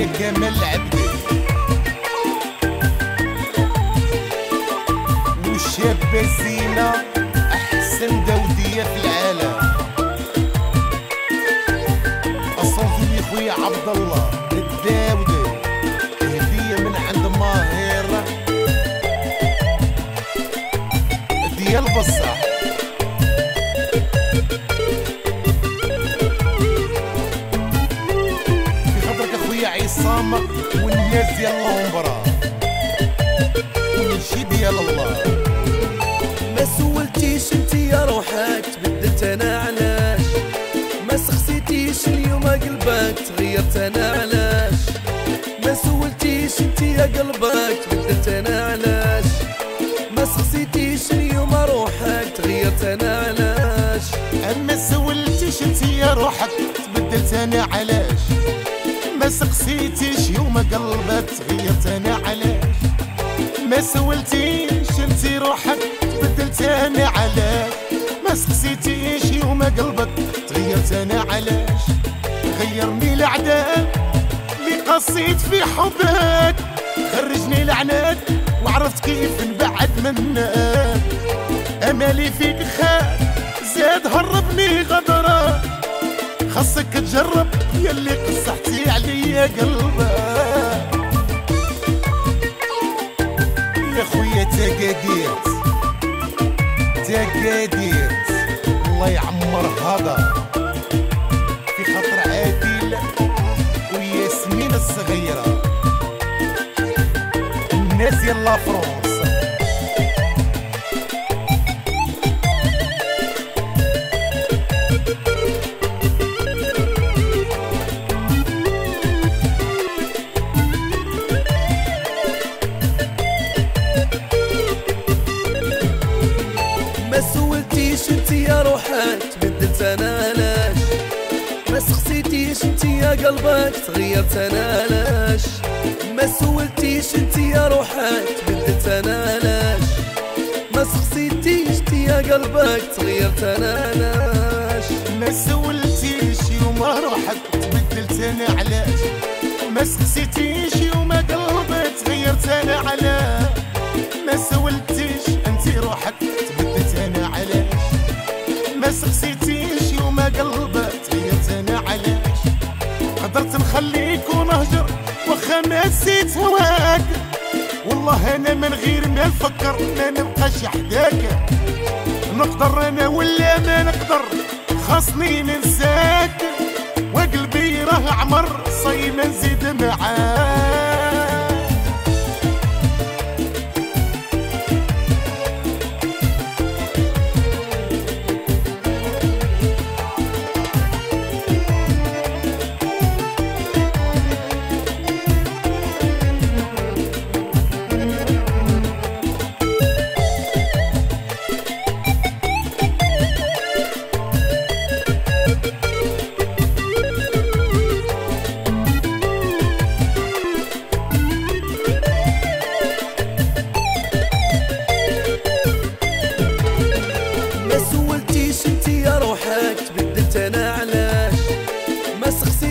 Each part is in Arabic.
خويا كمال العبدي والشابة زينة أحسن دودية في العالم. الصوفي خويا عبد الله الداودي هدية من عند ماهر ديال بصح عصام والناس ديال اللومبرا ونمشي ديال الله ما سولتيش انت يا روحك تبدلت أنا علاش ما سخسيتيش اليوم قلبك تغيرت أنا علاش ما سولتيش انت يا قلبك تبدلت أنا علاش ما سخسيتيش اليوم روحك تغيرت أنا سقسيتيش يوم قلبك تغيرت أنا علاش ما سولتيش انت روحك تبدلت أنا علاش ما سقسيتيش يوم قلبك تغيرت أنا علاش غيرني العداء اللي قصيت في حبك. خرجني لعنات وعرفت كيف نبعد منك. أمالي فيك خان زاد هربني غدرة. خاصك تجرب يلي قصحتي عليا قلبك يا خويا تقاديت تقاديت الله يعمر هذا. في خاطر عادل وياسمين الصغيرة. الناس يلا فرنسا سولتيش انت يا روحك تبدلت أنا علاش؟ ما سخسيتيش أنت يا قلبك تغيرت أنا علاش؟ ما سولتيش أنت يا روحك تبدلت أنا علاش؟ ما سخسيتيش أنت يا قلبك تغيرت أنا علاش؟ ما سولتيش يوم روحك تبدلت أنا علاش؟ ما سقسيتيش يوم قلبك تغيرت أنا علاش؟ ما سولتيش أنت روحك نخليك ونهجر واخا ما نسيت هواك والله أنا من غير ما نفكر ما نبقاش حداك. نقدر أنا ولا ما نقدر خاصني ننساك. وقلبي راه عمر صايم نزيد معاك.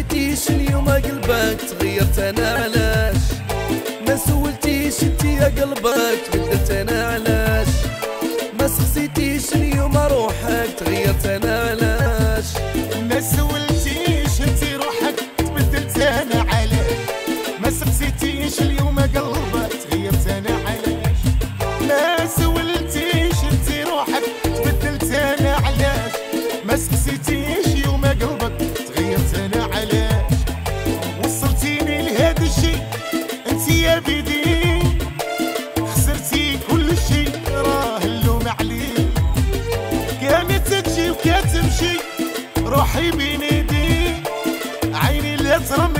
سولتيش اليوم قلبك تغيرت أنا علاش؟ ما سولتيش أنت يا قلبك بدلت أنا علاش؟ ما سخسيتيش اليوم روحك تغيرت أنا علاش dançando